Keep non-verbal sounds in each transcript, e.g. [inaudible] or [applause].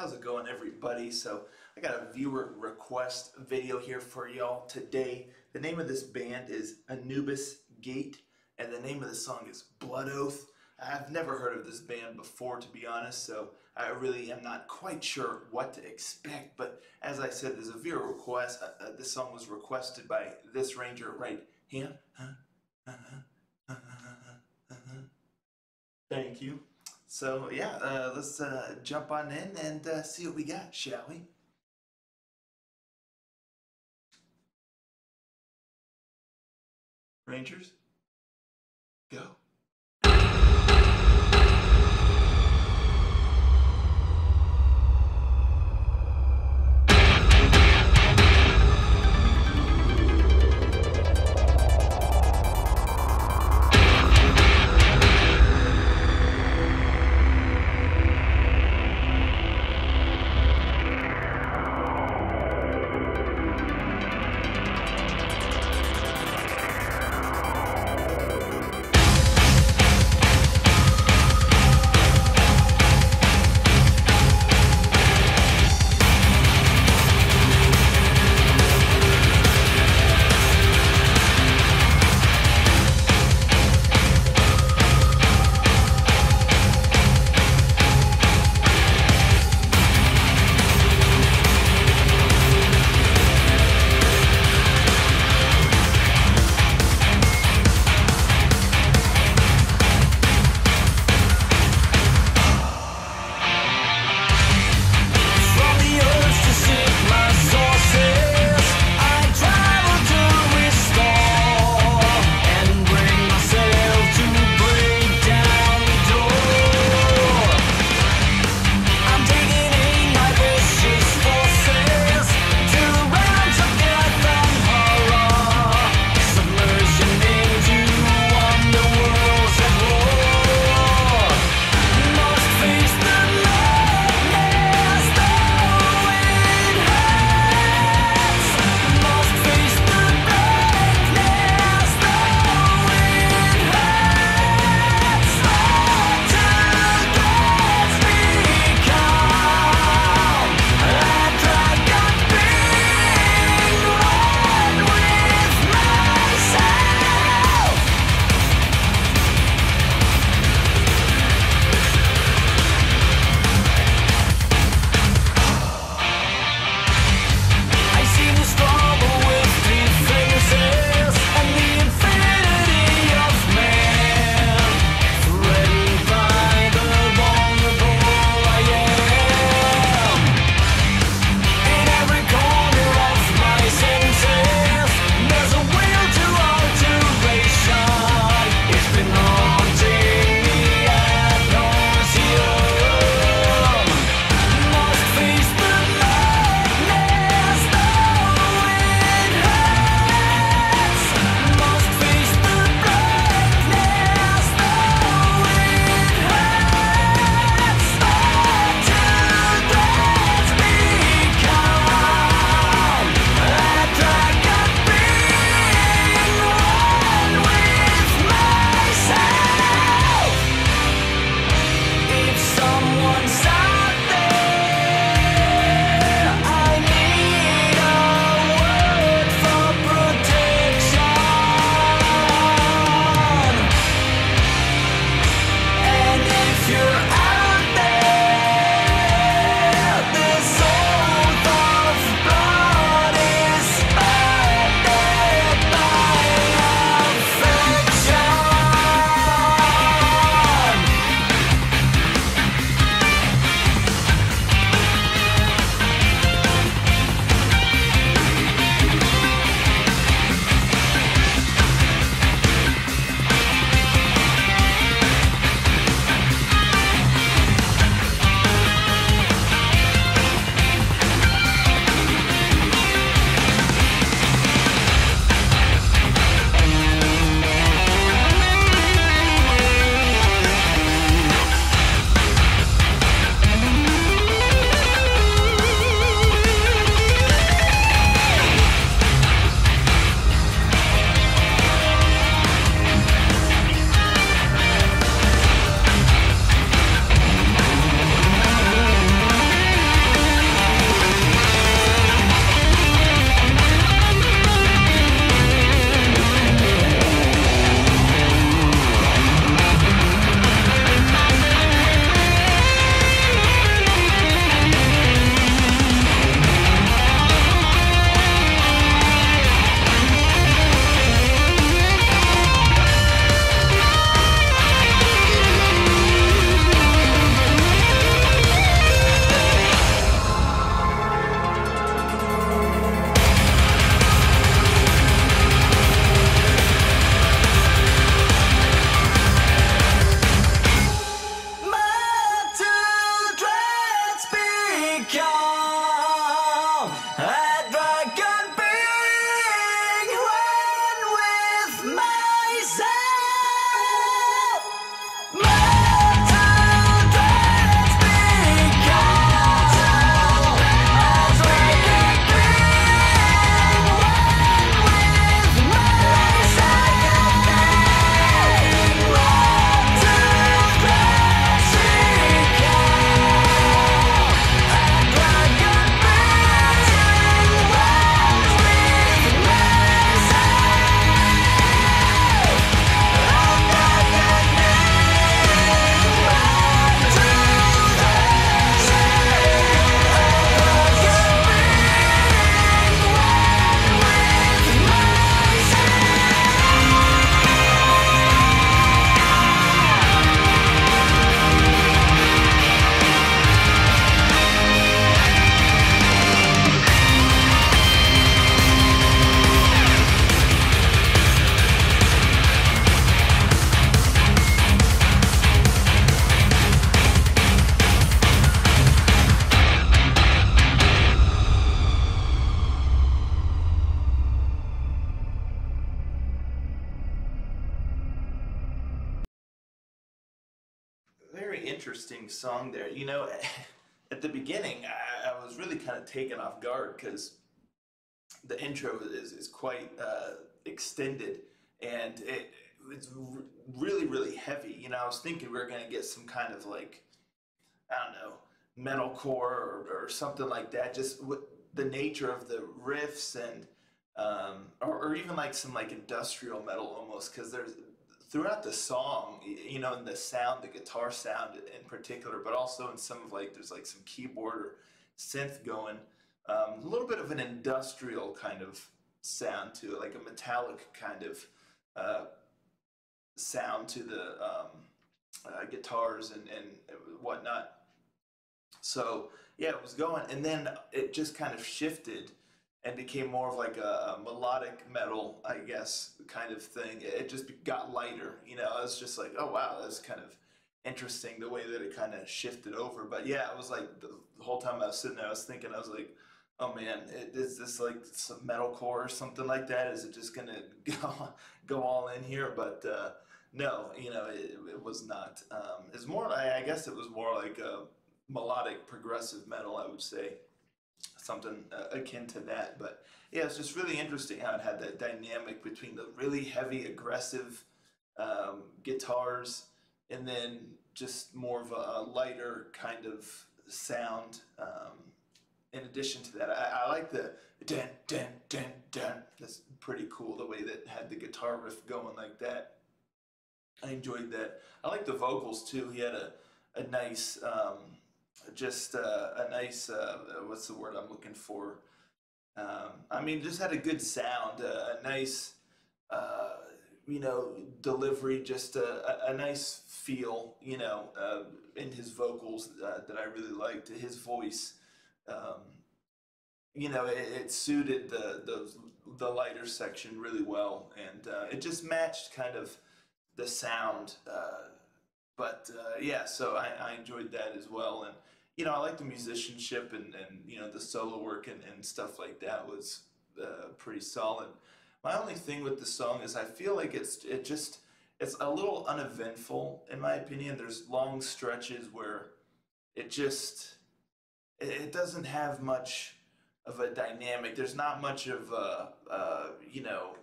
How's it going, everybody? So, I got a viewer request video here for y'all today. The name of this band is Anubis Gate, and the name of the song is Bloodoath. I've never heard of this band before, to be honest, so I really am not quite sure what to expect. But as I said, there's a viewer request. Uh, uh, this song was requested by this ranger right here. Thank you. So yeah, uh, let's uh, jump on in and uh, see what we got, shall we? Rangers, go. Very interesting song there. You know, [laughs] at the beginning, I, I was really kind of taken off guard because the intro is, is quite uh, extended and it, it's really, really heavy. You know, I was thinking we were going to get some kind of like, I don't know, metalcore or, or something like that. Just with the nature of the riffs and, um, or, or even like some like industrial metal almost because there's throughout the song, you know, in the sound, the guitar sound in particular, but also in some of like there's like some keyboard or synth going, um, a little bit of an industrial kind of sound to it, like a metallic kind of uh, sound to the um, uh, guitars and, and whatnot. So yeah, it was going, and then it just kind of shifted and became more of like a, a melodic metal, I guess, kind of thing. It just got lighter, you know. I was just like, oh wow, that's kind of interesting the way that it kind of shifted over. But yeah, it was like the, the whole time I was sitting there, I was thinking, I was like, oh man, it, is this like some metalcore or something like that? Is it just gonna [laughs] go go all in here? But uh, no, you know, it, it was not. Um, it's more. I, I guess it was more like a melodic progressive metal. I would say something uh, akin to that. But yeah, it's just really interesting how it had that dynamic between the really heavy, aggressive um, guitars and then just more of a, lighter kind of sound. Um, in addition to that, I, I like the dun dun dun dun. That's pretty cool the way that had the guitar riff going like that. I enjoyed that. I like the vocals too. He had a, a nice, um, just uh, a nice, uh, what's the word I'm looking for? Um, I mean, just had a good sound, uh, a nice, uh, you know, delivery, just a, a, nice feel, you know, uh, in his vocals uh, that I really liked. His voice, um, you know, it, it suited the, the the lighter section really well, and it just matched kind of the sound. Uh, but uh, yeah, so I, I enjoyed that as well, and you know, I like the musicianship and, and you know the solo work and, and stuff like that was uh, pretty solid. My only thing with the song is I feel like it's it just it's a little uneventful in my opinion. There's long stretches where it just it, doesn't have much of a dynamic. There's not much of a, uh, you know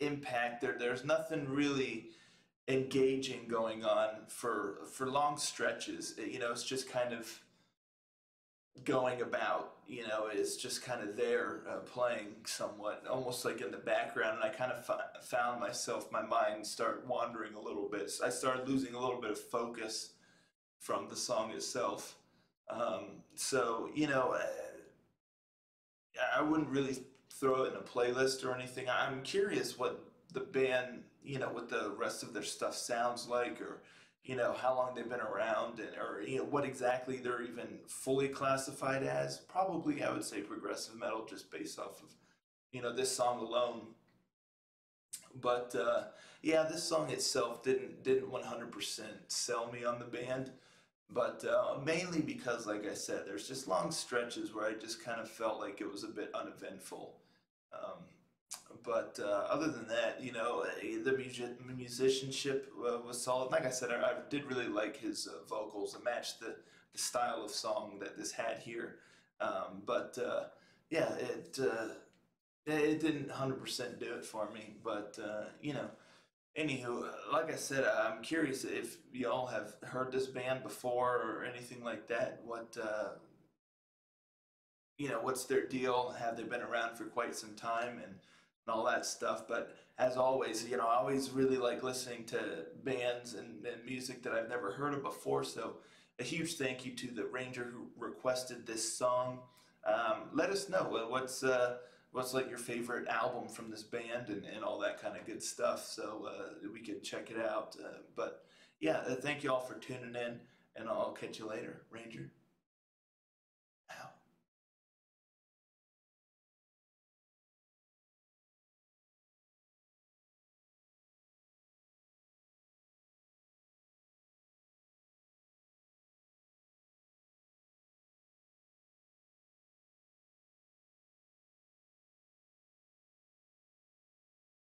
impact. There there's nothing really engaging going on for for long stretches. You know, it's just kind of going about. You know, it's just kind of there uh, playing somewhat, almost like in the background. And I kind of found myself, my mind start wandering a little bit. I started losing a little bit of focus from the song itself. Um, so you know, uh, I wouldn't really throw it in a playlist or anything. I'm curious what the band, you know, what the rest of their stuff sounds like, or you know, how long they've been around, and or you know, what exactly they're even fully classified as. Probably, I would say progressive metal, just based off of you know this song alone. But uh, yeah, this song itself didn't didn't 100% sell me on the band, but uh, mainly because, like I said, there's just long stretches where I just kind of felt like it was a bit uneventful. Um, but uh, other than that, you know, eh, the music musicianship uh, was solid. Like I said, I, I did really like his uh, vocals. It matched the, the style of song that this had here. Um, but uh, yeah, it uh, it it didn't hundred percent do it for me. But uh, you know, anywho, like I said, I'm curious if y'all have heard this band before or anything like that. What you know, what's their deal? Have they been around for quite some time and, and all that stuff? But as always, you know, I always really like listening to bands and, and music that I've never heard of before. So a huge thank you to the ranger who requested this song. Um, let us know what's uh, what's like your favorite album from this band and, and all that kind of good stuff. So uh, we could check it out. Uh, but yeah, uh, thank you all for tuning in, and I'll catch you later, Ranger.